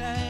today.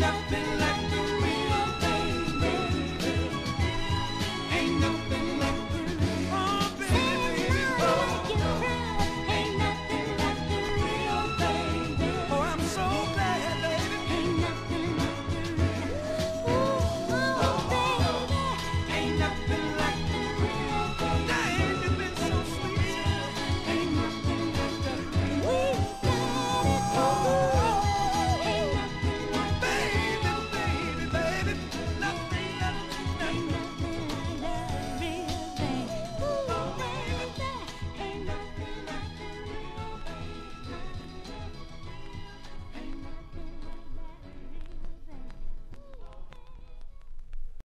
Nothing.